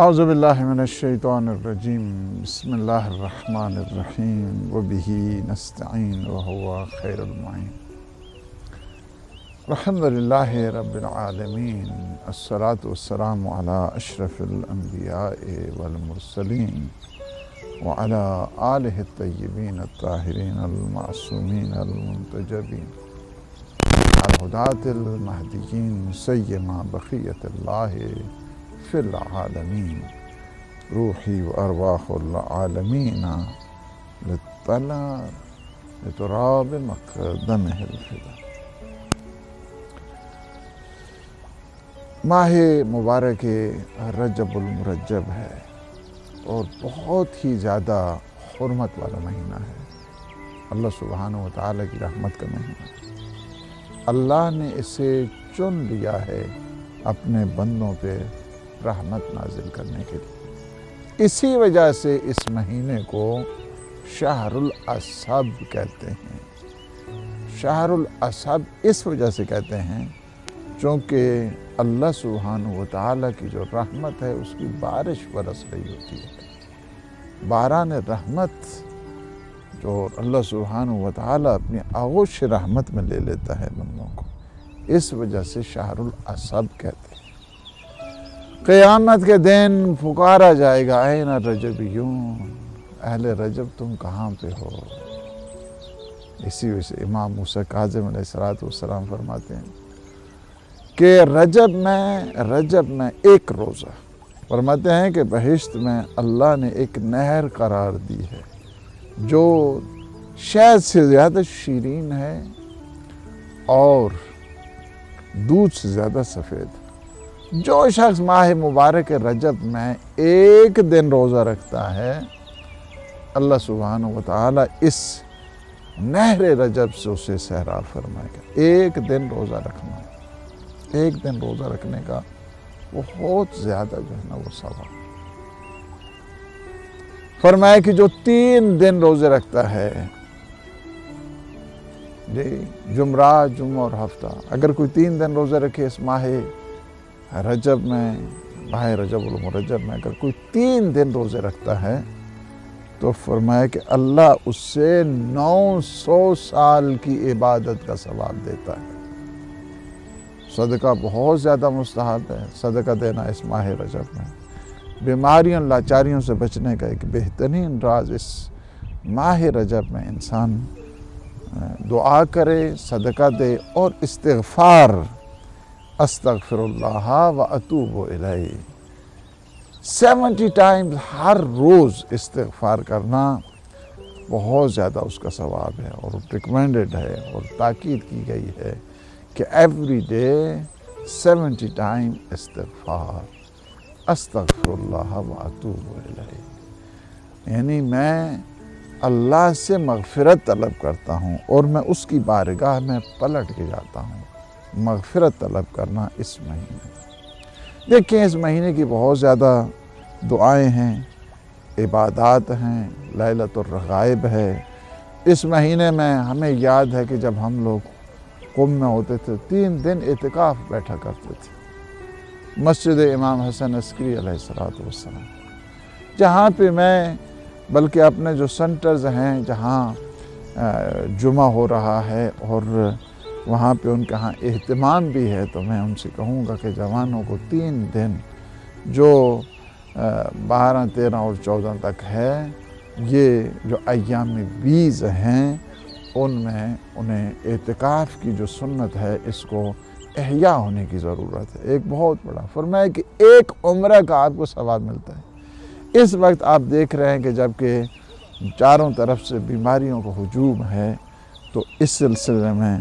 اعوذ باللہ من الشیطان الرجیم، بسم اللہ الرحمن الرحیم وبہ نستعین وهو خیر المعین. الحمد للہ رب العالمین، الصلاة والسلام على اشرف الانبیاء والمرسلین وعلى آلہ الطیبین الطاہرین المعصومین المنتجبین الہدات المہدیین سیما بقیت اللہ فی العالمین، روحی و ارواح العالمین لطلع لتراب مقدمہ الفدا. ماہ مبارک رجب المرجب ہے اور بہت ہی زیادہ حرمت والا مہینہ ہے۔ اللہ سبحانہ و تعالیٰ کی رحمت کا مہینہ اللہ نے اسے چن لیا ہے اپنے بندوں پہ رحمت نازل کرنے کے لیے۔ اسی وجہ سے اس مہینے کو شہر الاسب کہتے ہیں۔ شہر الاسب اس وجہ سے کہتے ہیں چونکہ اللہ سبحانہ و تعالیٰ کی جو رحمت ہے، اس کی بارش برس رہی ہوتی ہے۔ باران رحمت جو اللہ سبحانہ و تعالیٰ اپنی آغوش رحمت میں لے لیتا ہے بندوں کو، اس وجہ سے شہر الاسب کہتے ہیں۔ قیامت کے دن پکارا جائے گا۔ این رجبیون اہل رجب، تم کہاں پہ ہو؟ اسی وجہ سے امام موسیٰ کاظم علیہ السلام فرماتے ہیں کہ رجب میں رجب میں ایک روزہ۔ فرماتے ہیں کہ بہشت میں اللہ نے ایک نہر قرار دی ہے، جو شہد سے زیادہ شیرین ہے اور دودھ سے زیادہ سفید۔ جو شخص ماہ مبارک رجب میں ایک دن روزہ رکھتا ہے، اللہ سبحانہ و تعالی اس نہر رجب سے اسے سہراب فرمائے گا۔ ایک دن روزہ رکھنا، ایک دن روزہ رکھنے کا بہت زیادہ جو ہے نا وہ سوال فرمائے کہ جو تین دن روزے رکھتا ہے جی جمعرات جمعہ اور ہفتہ، اگر کوئی تین دن روزے رکھے اس ماہ رجب میں ماہ رجب المرجب میں اگر کوئی تین دن روزے رکھتا ہے تو فرمایا کہ اللہ اس سے نو سو سال کی عبادت کا ثواب دیتا ہے۔ صدقہ بہت زیادہ مستحب ہے، صدقہ دینا اس ماہ رجب میں۔ بیماریوں، لاچاریوں سے بچنے کا ایک بہترین راز اس ماہ رجب میں انسان دعا کرے، صدقہ دے اور استغفار استغفر اللہ و اتوب الیہ۔ سیونٹی ٹائمز ہر روز استغفار کرنا بہت زیادہ اس کا ثواب ہے اور ریکمینڈڈ ہے اور تاکید کی گئی ہے کہ ایوری ڈے سیونٹی ٹائم استغفار استغفر اللہ و اتوب الیہ۔ یعنی میں اللہ سے مغفرت طلب کرتا ہوں اور میں اس کی بارگاہ میں پلٹ کے جاتا ہوں۔ مغفرت طلب کرنا اس مہینے دیکھیں، اس مہینے کی بہت زیادہ دعائیں ہیں، عبادات ہیں لیلت الرغائب ہے۔ اس مہینے میں ہمیں یاد ہے کہ جب ہم لوگ قم میں ہوتے تھے، تین دن اعتکاف بیٹھا کرتے تھے۔ مسجد امام حسن عسکری علیہ السلام جہاں پہ میں، بلکہ اپنے جو سنٹرز ہیں، جہاں جمعہ ہو رہا ہے اور وہاں پہ ان کے ہاں اہتمام بھی ہے تو میں ان سے کہوں گا کہ جوانوں کو تین دن جو بارہ، تیرہ اور چودہ تک ہے، یہ جو ایام بیز ہیں، ان میں انہیں اعتکاف کی جو سنت ہے، اس کو احیاء ہونے کی ضرورت ہے۔ ایک بہت بڑا فرمایا کہ ایک عمرہ کا آپ کو ثواب ملتا ہے۔ اس وقت آپ دیکھ رہے ہیں کہ جبکہ چاروں طرف سے بیماریوں کو ہجوم ہے، تو اس سلسلے میں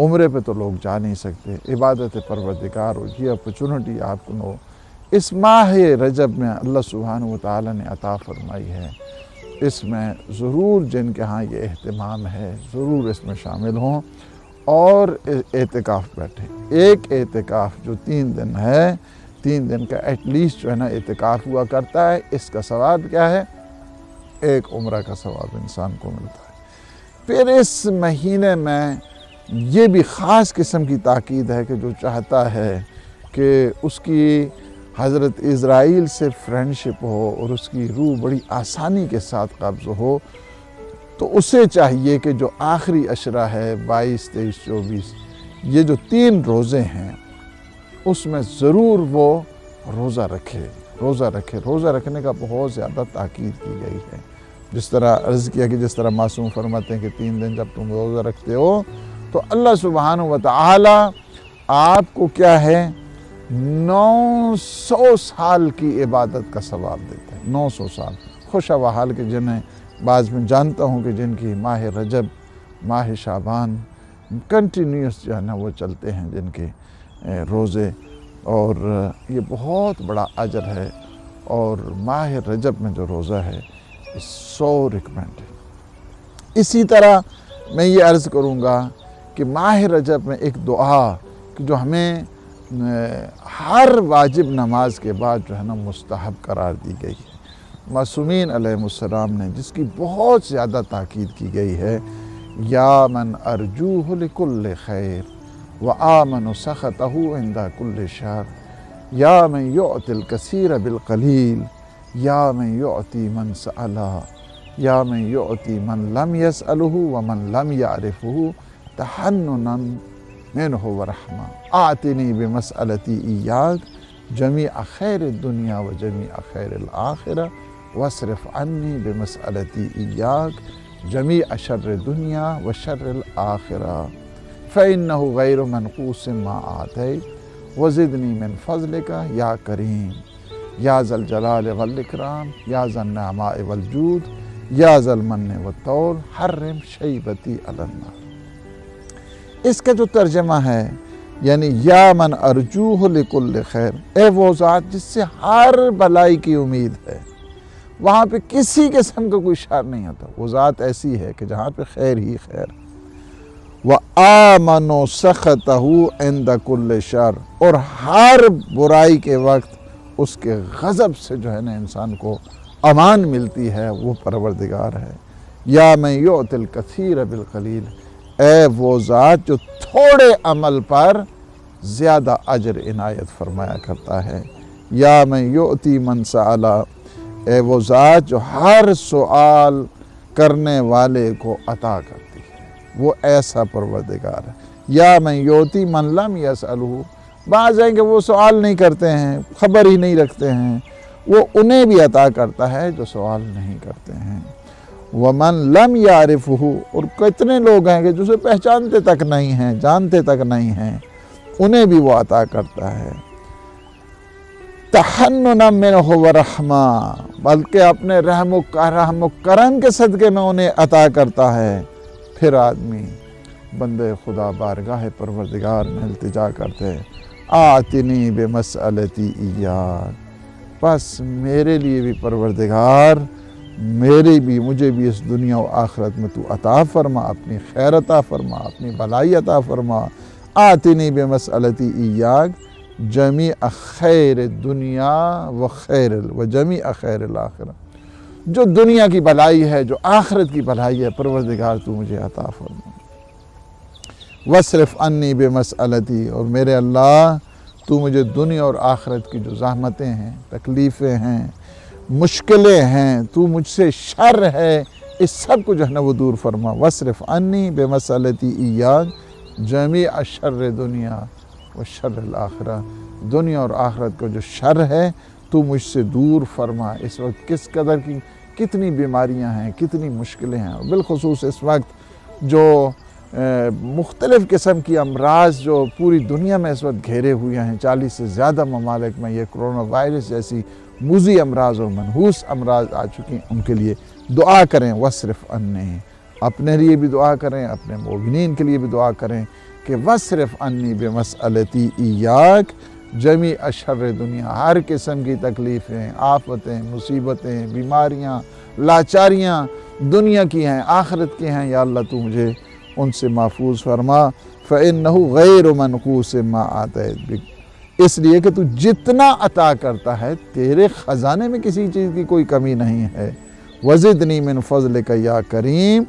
عمرے پہ تو لوگ جا نہیں سکتے۔ عبادت پروردگار ہو، یہ اپرچونٹی آپ کو نو اس ماہ رجب میں اللہ سبحانہ و تعالی نے عطا فرمائی ہے۔ اس میں ضرور جن کے ہاں یہ اہتمام ہے، ضرور اس میں شامل ہوں اور اعتکاف بیٹھے۔ ایک اعتکاف جو تین دن ہے، تین دن کا ایٹ لیسٹ جو ہے نا اعتکاف ہوا کرتا ہے، اس کا ثواب کیا ہے؟ ایک عمرہ کا ثواب انسان کو ملتا ہے۔ پھر اس مہینے میں یہ بھی خاص قسم کی تاکید ہے کہ جو چاہتا ہے کہ اس کی حضرت اسرائیل سے فرینڈشپ ہو اور اس کی روح بڑی آسانی کے ساتھ قبض ہو، تو اسے چاہیے کہ جو آخری اشرہ ہے بائیس، تیئیس، چوبیس، یہ جو تین روزے ہیں، اس میں ضرور وہ روزہ رکھے روزہ رکھے، روزہ رکھنے کا بہت زیادہ تاکید کی گئی ہے۔ جس طرح عرض کیا کہ جس طرح معصوم فرماتے ہیں کہ تین دن جب تم روزہ رکھتے ہو تو اللہ سبحانہ و تعالی آپ کو کیا ہے؟ نو سو سال کی عبادت کا ثواب دیتے ہیں نو سو سال۔ خوش حال کے جنہیں بعض میں جانتا ہوں کہ جن کی ماہ رجب، ماہ شابان کنٹینیوس جو ہے نا وہ چلتے ہیں، جن کے روزے۔ اور یہ بہت بڑا اجر ہے۔ اور ماہ رجب میں جو روزہ ہے سو ریکمینڈ اسی طرح میں یہ عرض کروں گا کہ ماہ رجب میں ایک دعا کہ جو ہمیں ہر واجب نماز کے بعد جو ہے نا مستحب قرار دی گئی ہے۔ معصومین علیہ السلام نے جس کی بہت زیادہ تاکید کی گئی ہے، یا من ارجوہ لکل خیر و آمن سخطہ عند کل شر، یا من یعطی الکثیر بالقلیل، یا من یعطی من سألا یا من یعطی من لم یسألہ و من لم یعرفہ۔ تحننا منه ورحمة. أعطني بمسألتي إياك. جميع خير الدنيا وجميع خير الآخرة. واصرف عني بمسألتي إياك. جميع شر الدنيا وشر الآخرة. فإنه غير منقوص ما أعطيت وزدني من فضلك يا كريم. يا ذا الجلال والإكرام. يا ذا النعماء والجود. يا ذا المن والطول. حرم شيبتي على النار. اس کا جو ترجمہ ہے یعنی یا من ارجوہ لکل خیر، اے وہ ذات جس سے ہر بلائی کی امید ہے، وہاں پہ کسی قسم کا کوئی شر نہیں ہوتا۔ وہ ذات ایسی ہے کہ جہاں پہ خیر ہی خیر۔ وہ آمن و سخت کل اور ہر برائی کے وقت اس کے غضب سے جو ہے نا انسان کو امان ملتی ہے، وہ پروردگار ہے۔ یا میں یوت الکثیر بالقلیل اے وہ ذات جو تھوڑے عمل پر زیادہ اجر عنایت فرمایا کرتا ہے۔ یا میں یوتی من سعلا اے وہ ذات جو ہر سوال کرنے والے کو عطا کرتی ہے۔ وہ ایسا پروردگار ہے۔ یا میں یوتی من لم یسألہ، بعض ہیں کہ وہ سوال نہیں کرتے ہیں، خبر ہی نہیں رکھتے ہیں۔ وہ انہیں بھی عطا کرتا ہے جو سوال نہیں کرتے ہیں۔ ومن لم يعرفه، اور کتنے لوگ ہیں کہ جسے پہچانتے تک نہیں ہیں، جانتے تک نہیں ہیں، انہیں بھی وہ عطا کرتا ہے۔ تحننا منہ ورحمہ بلکہ اپنے رحم و رحم و کرم کے صدقے میں انہیں عطا کرتا ہے۔ پھر آدمی بندے خدا بارگاہ پروردگار میں التجا کرتے آتنی بے مسئلتی ایاد بس میرے لیے بھی پروردگار میرے بھی، مجھے بھی اس دنیا و آخرت میں تو عطا فرما، اپنی خیر عطا فرما، اپنی بلائی عطا فرما۔ آتنی بے مسئلتی ایاگ جمیع خیر دنیا و خیر و جمیع خیر الاخرہ۔ جو دنیا کی بلائی ہے، جو آخرت کی بلائی ہے، پروردگار تو مجھے عطا فرما۔ وصرف انی بے مسئلتی اور میرے اللہ، تو مجھے دنیا اور آخرت کی جو زحمتیں ہیں، تکلیفیں ہیں مشکلیں ہیں، تو مجھ سے شر ہے، اس سب کو جو ہے نا وہ دور فرما۔ وصرف انی بے مسلتی ایاد جمیع شر دنیا و شر الاخرہ دنیا اور آخرت کو جو شر ہے، تو مجھ سے دور فرما۔ اس وقت کس قدر کی کتنی بیماریاں ہیں، کتنی مشکلیں ہیں۔ بالخصوص اس وقت جو مختلف قسم کی امراض جو پوری دنیا میں اس وقت گھیرے ہوئے ہیں۔ چالیس سے زیادہ ممالک میں یہ کرونا وائرس جیسی موزی امراض اور منحوس امراض آ چکی ہیں، ان کے لیے دعا کریں وصرف انی اپنے لیے بھی دعا کریں، اپنے مومنین کے لیے بھی دعا کریں کہ وصرف انی بے مسئلتی ایاک جمی اشر دنیا، ہر قسم کی تکلیفیں، آفتیں، مصیبتیں، بیماریاں، لاچاریاں دنیا کی ہیں، آخرت کی ہیں۔ یا اللہ تو مجھے ان سے محفوظ فرما، فَإِنَّهُ غَيْرُ مَنْقُوسِ مَا آتَيْتْ اس لیے کہ تو جتنا عطا کرتا ہے، تیرے خزانے میں کسی چیز کی کوئی کمی نہیں ہے۔ وزدنی من فضل کا یا کریم۔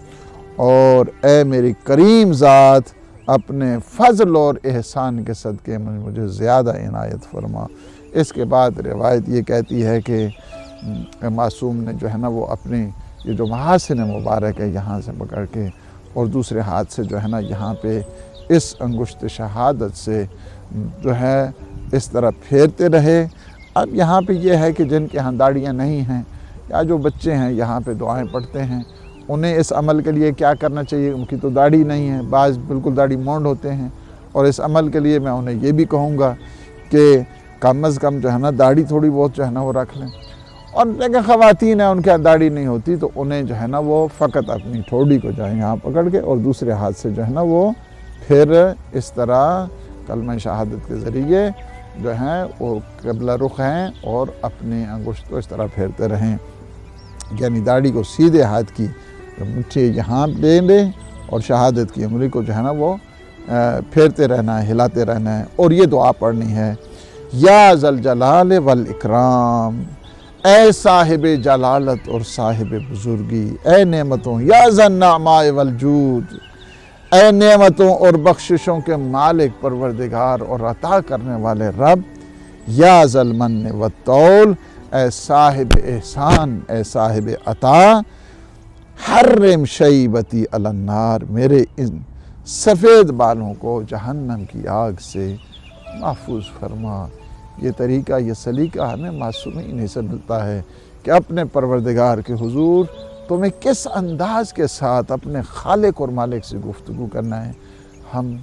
اور اے میری کریم ذات، اپنے فضل اور احسان کے صدقے میں مجھے زیادہ عنایت فرما۔ اس کے بعد روایت یہ کہتی ہے کہ معصوم نے جو ہے نا، وہ اپنی، یہ جو محاسن مبارک ہے یہاں سے پکڑ کے، اور دوسرے ہاتھ سے جو ہے نا، یہاں پہ اس انگشت شہادت سے جو ہے اس طرح پھیرتے رہے۔ اب یہاں پہ یہ ہے کہ جن کے ہاں داڑیاں نہیں ہیں، یا جو بچے ہیں یہاں پہ دعائیں پڑھتے ہیں، انہیں اس عمل کے لیے کیا کرنا چاہیے؟ ان کی تو داڑھی نہیں ہے، بعض بالکل داڑھی مونڈ ہوتے ہیں۔ اور اس عمل کے لیے میں انہیں یہ بھی کہوں گا کہ کم از کم جو ہے نا، داڑھی تھوڑی بہت جو ہے نا وہ رکھ لیں۔ اور لیکن خواتین ہیں، ان کے یہاں داڑھی نہیں ہوتی تو انہیں جو ہے نا وہ فقط اپنی ٹھوڑی کو جو ہے یہاں پکڑ کے اور دوسرے ہاتھ سے جو ہے نا وہ پھر اس طرح کلمہ شہادت کے ذریعے جو ہیں، وہ قبلہ رخ ہیں اور اپنے انگشت کو اس طرح پھیرتے رہیں۔ یعنی داڑھی کو سیدھے ہاتھ کی مٹھی یہاں دے دیں اور شہادت کی عمری کو جو ہے نا وہ پھیرتے رہنا ہے، ہلاتے رہنا ہے۔ اور یہ دعا پڑھنی ہے۔ یا ذلجلال والاکرام، اے صاحب جلالت اور صاحب بزرگی، اے نعمتوں، یا ذنعماء والجود۔ اے نعمتوں اور بخششوں کے مالک پروردگار اور عطا کرنے والے رب، یا ظلمن و طول اے صاحب احسان، اے صاحب عطا، حرم شیبتی النار، میرے ان سفید بالوں کو جہنم کی آگ سے محفوظ فرما۔ یہ طریقہ، یہ سلیقہ ہمیں معصومین سے ملتا ہے کہ اپنے پروردگار کے حضور تمہیں کس انداز کے ساتھ اپنے خالق اور مالک سے گفتگو کرنا ہے؟ ہم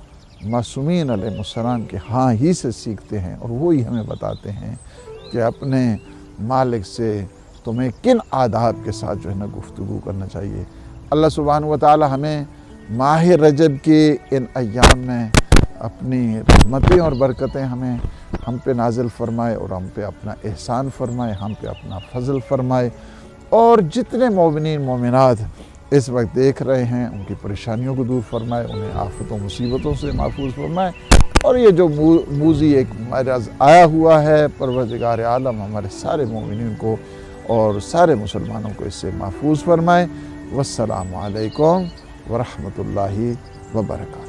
معصومین علیہ السلام کے ہاں ہی سے سیکھتے ہیں اور وہی ہمیں بتاتے ہیں کہ اپنے مالک سے تمہیں کن آداب کے ساتھ جو ہے نا گفتگو کرنا چاہیے۔ اللہ سبحانہ و تعالی ہمیں ماہ رجب کے ان ایام میں اپنی رحمتیں اور برکتیں ہمیں ہم پہ نازل فرمائے اور ہم پہ اپنا احسان فرمائے، ہم پہ اپنا فضل فرمائے۔ اور جتنے مومنین مومنات اس وقت دیکھ رہے ہیں، ان کی پریشانیوں کو دور فرمائے، انہیں آفتوں مصیبتوں سے محفوظ فرمائے۔ اور یہ جو موزی ایک مرض آیا ہوا ہے، پروردگار عالم ہمارے سارے مومنین کو اور سارے مسلمانوں کو اس سے محفوظ فرمائے۔ والسلام علیکم ورحمۃ اللہ وبرکاتہ۔